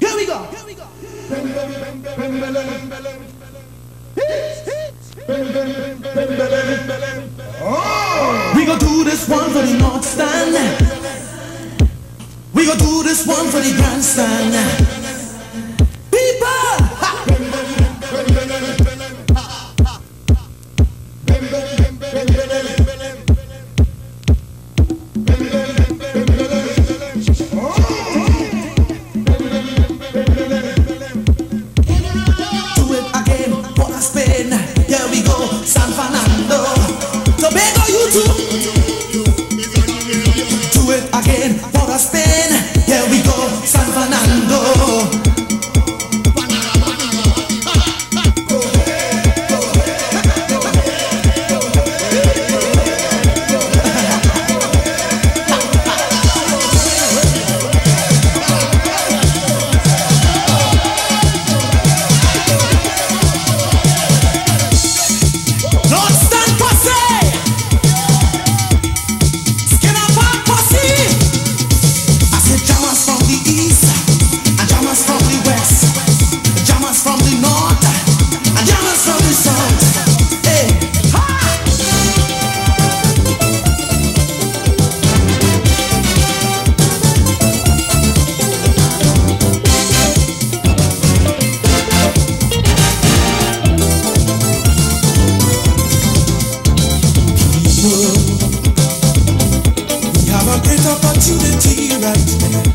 Here we go. Oh! We gonna do this one for the North Stand. We gonna do this one for the grandstand. to the T right.